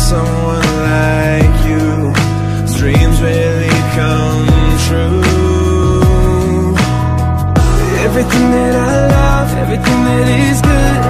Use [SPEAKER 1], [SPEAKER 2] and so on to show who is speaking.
[SPEAKER 1] someone like you. Dreams really come true. Everything that I love, everything that is good.